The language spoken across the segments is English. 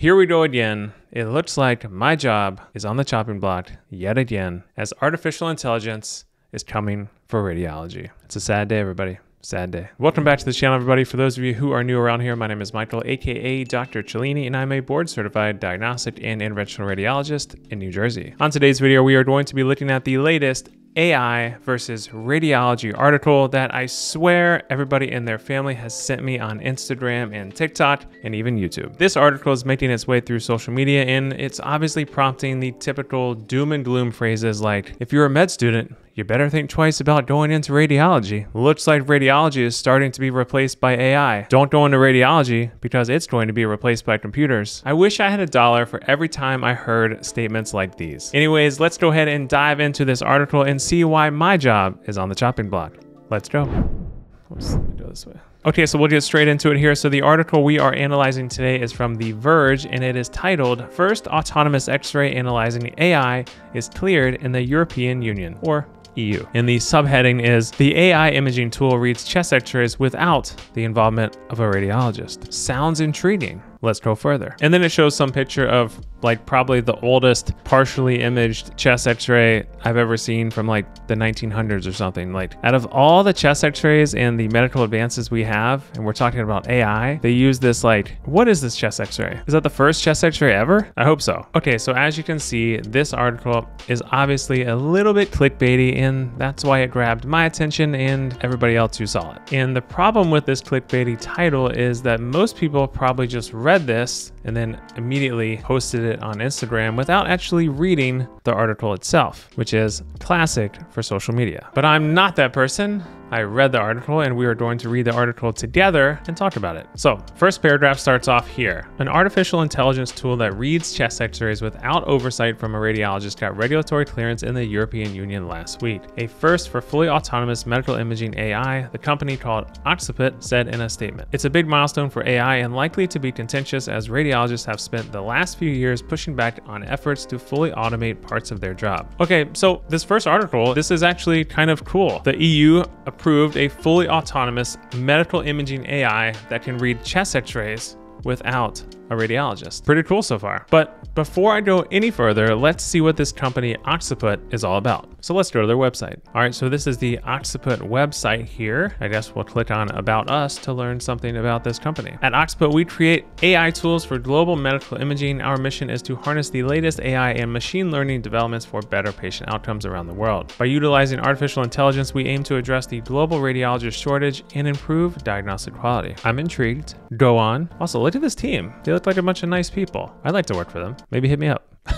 Here we go again. It looks like my job is on the chopping block yet again as artificial intelligence is coming for radiology. It's a sad day, everybody. Sad day. Welcome back to the channel, everybody. For those of you who are new around here, my name is Michael, aka Dr. Cellini, and I'm a board certified diagnostic and interventional radiologist in New Jersey. On today's video, we are going to be looking at the latest AI versus radiology article that I swear everybody in their family has sent me on Instagram and TikTok and even YouTube. This article is making its way through social media and it's obviously prompting the typical doom and gloom phrases like, if you're a med student, you better think twice about going into radiology. Looks like radiology is starting to be replaced by AI. Don't go into radiology because it's going to be replaced by computers. I wish I had a dollar for every time I heard statements like these. Anyways, let's go ahead and dive into this article and see why my job is on the chopping block. Let's go. Oops, let me go this way. Okay, so we'll get straight into it here. So the article we are analyzing today is from The Verge, and it is titled First Autonomous X-ray Analyzing AI is Cleared in the European Union, or EU. And the subheading is The AI imaging tool reads chest x-rays without the involvement of a radiologist. Sounds intriguing. Let's go further. And then it shows some picture of like probably the oldest partially imaged chest x-ray I've ever seen from like the 1900s or something. Like out of all the chest x-rays and the medical advances we have, and we're talking about AI, they use this like, what is this chest x-ray? Is that the first chest x-ray ever? I hope so. Okay, so as you can see, this article is obviously a little bit clickbaity and that's why it grabbed my attention and everybody else who saw it. And the problem with this clickbaity title is that most people probably just read this and then immediately posted it on Instagram without actually reading the article itself, which is classic for social media. But I'm not that person. I read the article and we are going to read the article together and talk about it. So, first paragraph starts off here. An artificial intelligence tool that reads chest x-rays without oversight from a radiologist got regulatory clearance in the European Union last week. A first for fully autonomous medical imaging AI, the company called Oxipit said in a statement. It's a big milestone for AI and likely to be contentious as radiologists have spent the last few years pushing back on efforts to fully automate parts of their job. Okay, so this first article, this is actually kind of cool. The EU approved a fully autonomous medical imaging AI that can read chest x-rays without a radiologist. Pretty cool so far. But before I go any further, let's see what this company Oxipit is all about. So let's go to their website. All right, so this is the Oxipit website here. I guess we'll click on About Us to learn something about this company. At Oxipit, we create AI tools for global medical imaging. Our mission is to harness the latest AI and machine learning developments for better patient outcomes around the world. By utilizing artificial intelligence, we aim to address the global radiologist shortage and improve diagnostic quality. I'm intrigued. Go on. Also, look at this team. They look like a bunch of nice people. I'd like to work for them. Maybe hit me up.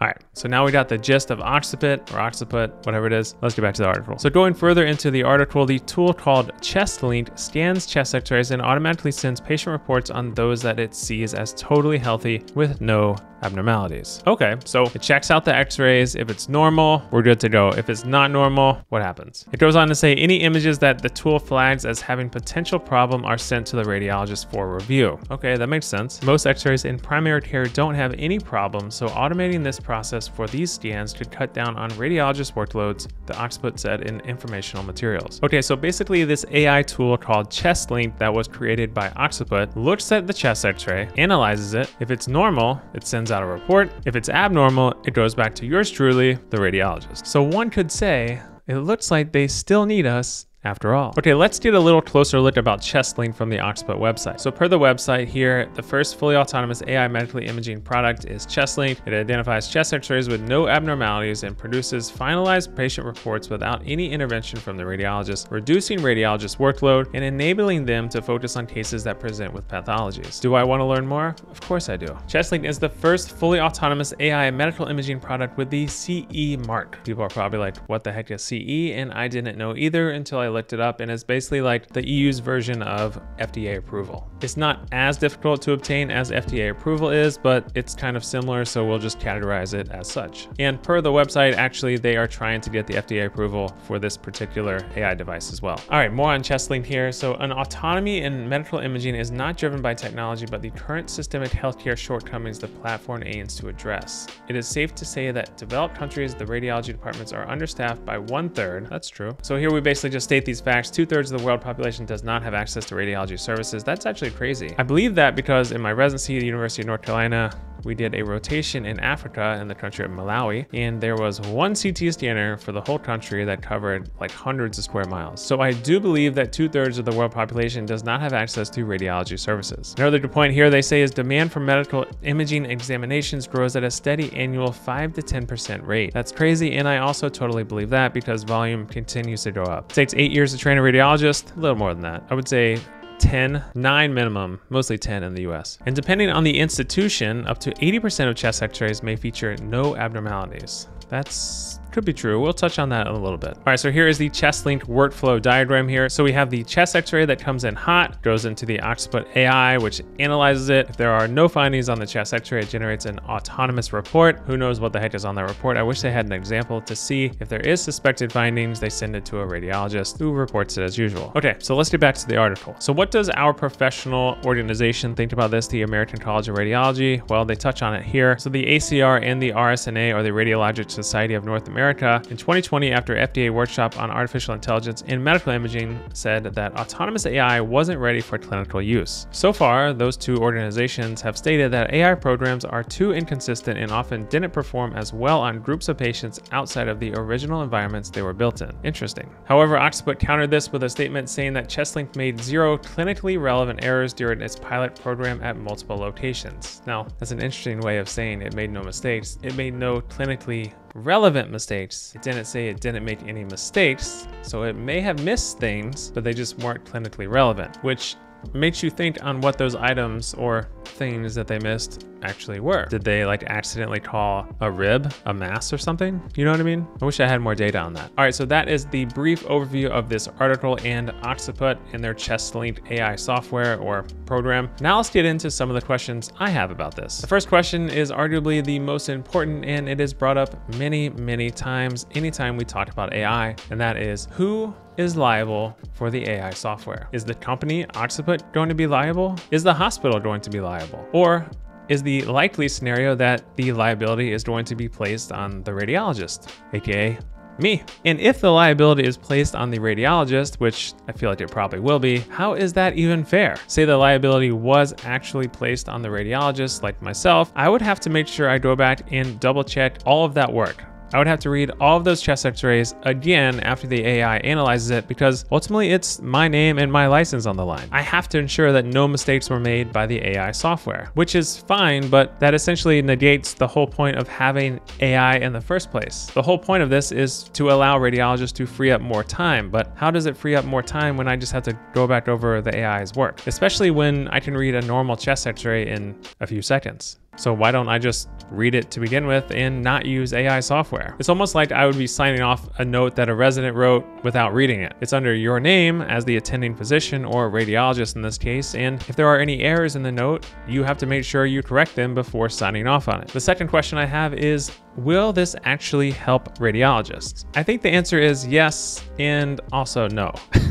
All right, so now we got the gist of Oxipit or Occiput, whatever it is. Let's get back to the article. So going further into the article, the tool called ChestLink scans chest x-rays and automatically sends patient reports on those that it sees as totally healthy with no abnormalities. Okay, so it checks out the x-rays. If it's normal, we're good to go. If it's not normal, what happens? It goes on to say any images that the tool flags as having potential problem are sent to the radiologist for review. Okay, that makes sense. Most x-rays in primary care don't have any problems, so automating this process for these scans could cut down on radiologist workloads, the Oxipit said in informational materials. Okay, so basically this AI tool called ChestLink that was created by Oxipit looks at the chest x-ray, analyzes it. If it's normal, it sends sends out a report. If it's abnormal, it goes back to yours truly, the radiologist. So one could say, it looks like they still need us after all. Okay, let's get a little closer look about ChestLink from the Oxipit website. So per the website here, the first fully autonomous AI medically imaging product is ChestLink. It identifies chest x-rays with no abnormalities and produces finalized patient reports without any intervention from the radiologist, reducing radiologist workload and enabling them to focus on cases that present with pathologies. Do I want to learn more? Of course I do. ChestLink is the first fully autonomous AI medical imaging product with the CE mark. People are probably like, what the heck is CE? And I didn't know either until I I looked it up and it's basically like the EU's version of FDA approval. It's not as difficult to obtain as FDA approval is, but it's kind of similar, so we'll just categorize it as such. And per the website, actually, they are trying to get the FDA approval for this particular AI device as well. All right, more on ChestLink here. So an autonomy in medical imaging is not driven by technology, but the current systemic healthcare shortcomings the platform aims to address. It is safe to say that developed countries, the radiology departments are understaffed by one third. That's true. So here we basically just state state these facts, two thirds of the world population does not have access to radiology services. That's actually crazy. I believe that because in my residency at the University of North Carolina, we did a rotation in Africa in the country of Malawi, and there was one CT scanner for the whole country that covered like hundreds of square miles. So I do believe that two thirds of the world population does not have access to radiology services. Another good point here they say is demand for medical imaging examinations grows at a steady annual 5 to 10% rate. That's crazy, and I also totally believe that because volume continues to go up. It takes eight years to train a radiologist, a little more than that. I would say 10, 9 minimum, mostly 10 in the US. And depending on the institution, up to 80% of chest x-rays may feature no abnormalities. That's could be true. We'll touch on that in a little bit. All right, so here is the ChestLink workflow diagram here. So we have the chest x-ray that comes in hot, goes into the Oxipit AI, which analyzes it. If there are no findings on the chest x-ray, it generates an autonomous report. Who knows what the heck is on that report? I wish they had an example to see if there is suspected findings, they send it to a radiologist who reports it as usual. Okay, so let's get back to the article. So what does our professional organization think about this, the American College of Radiology? Well, they touch on it here. So the ACR and the RSNA, or the Radiologic Society of North America, America in 2020 after FDA workshop on artificial intelligence in medical imaging said that autonomous AI wasn't ready for clinical use. So far, those two organizations have stated that AI programs are too inconsistent and often didn't perform as well on groups of patients outside of the original environments they were built in. Interesting. However, Oxipit countered this with a statement saying that ChestLink made zero clinically relevant errors during its pilot program at multiple locations. Now, that's an interesting way of saying it made no mistakes. It made no clinically relevant mistakes. It didn't say it didn't make any mistakes, so it may have missed things, but they just weren't clinically relevant, which makes you think on what those items or things that they missed actually were. Did they like accidentally call a rib a mass or something? You know what I mean? I wish I had more data on that. All right, so that is the brief overview of this article and Oxipit and their ChestLink AI software or program. Now let's get into some of the questions I have about this. The first question is arguably the most important and it is brought up many, many times anytime we talk about AI, and that is who is liable for the AI software? Is the company Oxipit going to be liable? Is the hospital going to be liable? Or is the likely scenario that the liability is going to be placed on the radiologist, aka me. And if the liability is placed on the radiologist, which I feel like it probably will be, how is that even fair? Say the liability was actually placed on the radiologist, like myself, I would have to make sure I go back and double check all of that work. I would have to read all of those chest x-rays again after the AI analyzes it because ultimately it's my name and my license on the line. I have to ensure that no mistakes were made by the AI software, which is fine, but that essentially negates the whole point of having AI in the first place. The whole point of this is to allow radiologists to free up more time, but how does it free up more time when I just have to go back over the AI's work? Especially when I can read a normal chest x-ray in a few seconds. So why don't I just read it to begin with and not use AI software? It's almost like I would be signing off a note that a resident wrote without reading it. It's under your name as the attending physician or radiologist in this case, and if there are any errors in the note, you have to make sure you correct them before signing off on it. The second question I have is, will this actually help radiologists? I think the answer is yes and also no.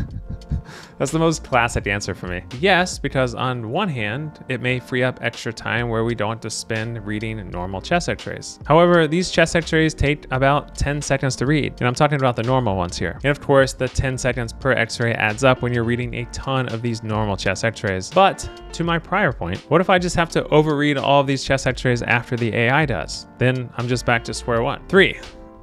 That's the most classic answer for me. Yes, because on one hand, it may free up extra time where we don't have to spend reading normal chest x-rays. However, these chest x-rays take about 10 seconds to read, and I'm talking about the normal ones here. And of course, the 10 seconds per x-ray adds up when you're reading a ton of these normal chest x-rays. But to my prior point, what if I just have to overread all of these chest x-rays after the AI does? Then I'm just back to square one. Three,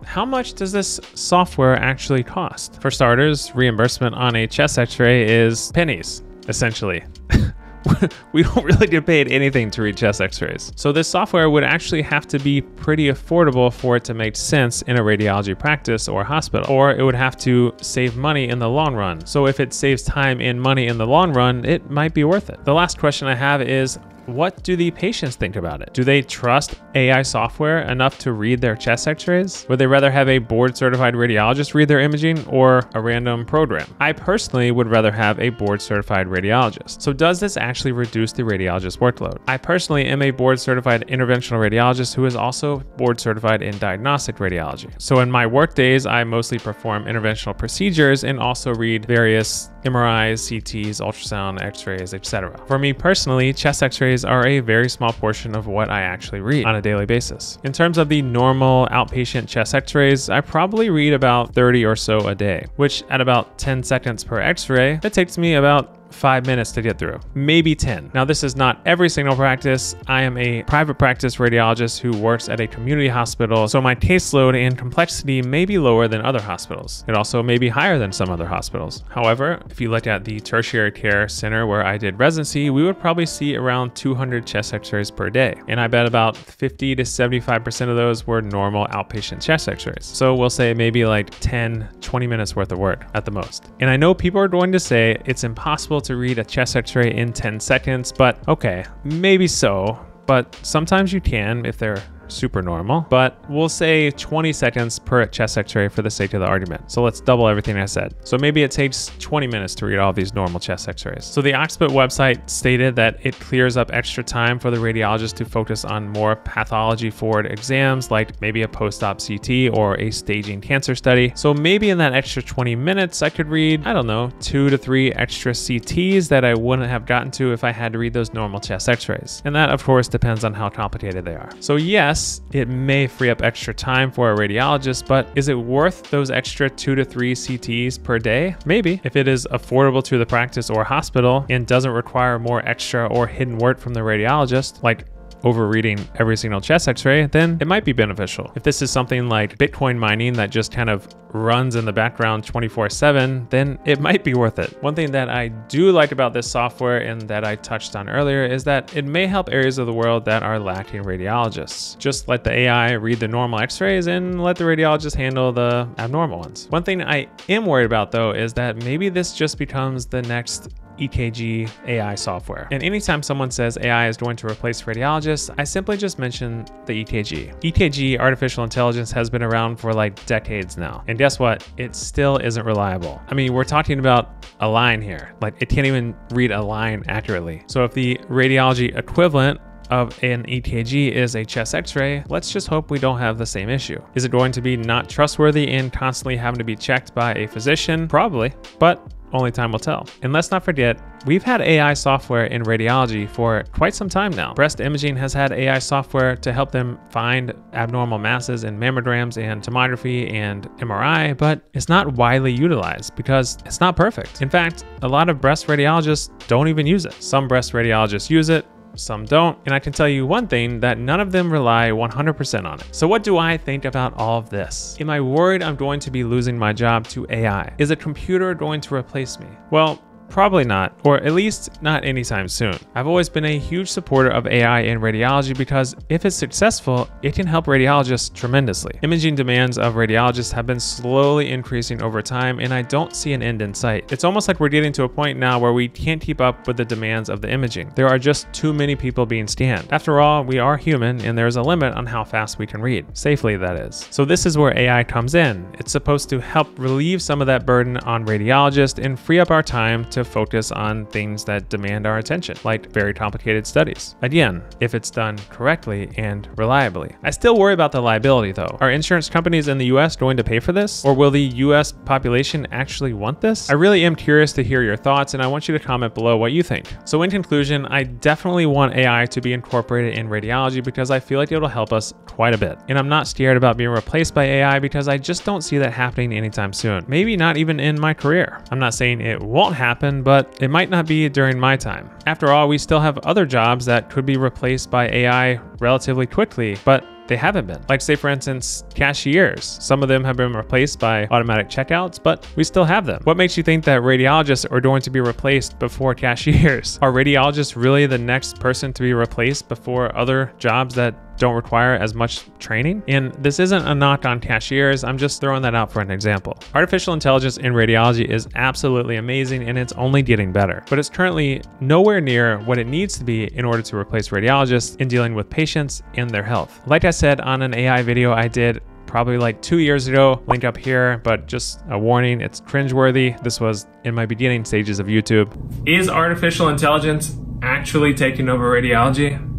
how much does this software actually cost? For starters, reimbursement on a chest x-ray is pennies, essentially. we don't really get paid anything to read chest x-rays. So this software would actually have to be pretty affordable for it to make sense in a radiology practice or hospital, or it would have to save money in the long run. So if it saves time and money in the long run, it might be worth it. The last question I have is, what do the patients think about it? Do they trust AI software enough to read their chest x-rays? Would they rather have a board certified radiologist read their imaging or a random program? I personally would rather have a board certified radiologist. So does this actually reduce the radiologist workload? I personally am a board certified interventional radiologist who is also board certified in diagnostic radiology. So in my work days, I mostly perform interventional procedures and also read various MRIs, CTs, ultrasound, x-rays, etc. For me personally, chest x-rays are a very small portion of what I actually read on a daily basis. In terms of the normal outpatient chest x-rays, I probably read about 30 or so a day, which at about 10 seconds per x-ray, it takes me about five minutes to get through, maybe 10. Now, this is not every single practice. I am a private practice radiologist who works at a community hospital, so my caseload and complexity may be lower than other hospitals. It also may be higher than some other hospitals. However, if you look at the tertiary care center where I did residency, we would probably see around 200 chest x-rays per day. And I bet about 50 to 75% of those were normal outpatient chest x-rays. So we'll say maybe like 10, 20 minutes worth of work at the most. And I know people are going to say it's impossible to read a chest x-ray in 10 seconds, but okay, maybe so. But sometimes you can if they're super normal, but we'll say 20 seconds per chest x-ray for the sake of the argument. So let's double everything I said. So maybe it takes 20 minutes to read all these normal chest x-rays. So the Oxipit website stated that it clears up extra time for the radiologist to focus on more pathology forward exams, like maybe a post-op CT or a staging cancer study. So maybe in that extra 20 minutes, I could read, I don't know, two to three extra CTs that I wouldn't have gotten to if I had to read those normal chest x-rays. And that of course depends on how complicated they are. So yes, yes, it may free up extra time for a radiologist, but is it worth those extra two to three CTs per day? Maybe. If it is affordable to the practice or hospital and doesn't require more extra or hidden work from the radiologist, like over reading every single chest x-ray, then it might be beneficial. If this is something like Bitcoin mining that just kind of runs in the background 24 7, then it might be worth it. One thing that I do like about this software and that I touched on earlier is that it may help areas of the world that are lacking radiologists. Just let the AI read the normal x-rays and let the radiologist handle the abnormal ones. One thing I am worried about though is that maybe this just becomes the next EKG AI software. And anytime someone says AI is going to replace radiologists, I simply just mention the EKG. EKG artificial intelligence has been around for like decades now. And guess what? It still isn't reliable. I mean, we're talking about a line here. Like it can't even read a line accurately. So if the radiology equivalent of an EKG is a chest x-ray, let's just hope we don't have the same issue. Is it going to be not trustworthy and constantly having to be checked by a physician? Probably, but only time will tell. And let's not forget, we've had AI software in radiology for quite some time now. Breast imaging has had AI software to help them find abnormal masses in mammograms and tomography and MRI, but it's not widely utilized because it's not perfect. In fact, a lot of breast radiologists don't even use it. Some breast radiologists use it, some don't. And I can tell you one thing that none of them rely 100% on it. So what do I think about all of this? Am I worried I'm going to be losing my job to AI? Is a computer going to replace me? Well, Probably not, or at least not anytime soon. I've always been a huge supporter of AI in radiology because if it's successful, it can help radiologists tremendously. Imaging demands of radiologists have been slowly increasing over time, and I don't see an end in sight. It's almost like we're getting to a point now where we can't keep up with the demands of the imaging. There are just too many people being scanned. After all, we are human, and there's a limit on how fast we can read. Safely, that is. So this is where AI comes in. It's supposed to help relieve some of that burden on radiologists and free up our time to focus on things that demand our attention, like very complicated studies. Again, if it's done correctly and reliably. I still worry about the liability though. Are insurance companies in the US going to pay for this? Or will the US population actually want this? I really am curious to hear your thoughts and I want you to comment below what you think. So in conclusion, I definitely want AI to be incorporated in radiology because I feel like it'll help us quite a bit. And I'm not scared about being replaced by AI because I just don't see that happening anytime soon. Maybe not even in my career. I'm not saying it won't happen, but it might not be during my time. After all, we still have other jobs that could be replaced by AI relatively quickly, but they haven't been. Like say for instance, cashiers. Some of them have been replaced by automatic checkouts, but we still have them. What makes you think that radiologists are going to be replaced before cashiers? Are radiologists really the next person to be replaced before other jobs that don't require as much training. And this isn't a knock on cashiers, I'm just throwing that out for an example. Artificial intelligence in radiology is absolutely amazing and it's only getting better, but it's currently nowhere near what it needs to be in order to replace radiologists in dealing with patients and their health. Like I said on an AI video I did probably like two years ago, link up here, but just a warning, it's cringeworthy. This was in my beginning stages of YouTube. Is artificial intelligence actually taking over radiology?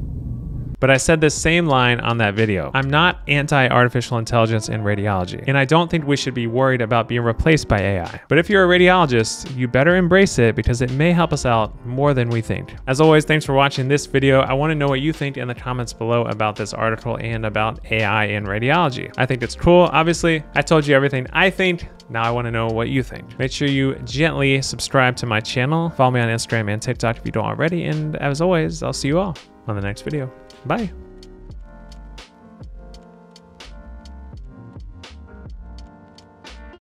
But I said this same line on that video. I'm not anti artificial intelligence in radiology, and I don't think we should be worried about being replaced by AI. But if you're a radiologist, you better embrace it because it may help us out more than we think. As always, thanks for watching this video. I want to know what you think in the comments below about this article and about AI in radiology. I think it's cool. Obviously, I told you everything I think. Now I want to know what you think. Make sure you gently subscribe to my channel. Follow me on Instagram and TikTok if you don't already. And as always, I'll see you all on the next video. Bye.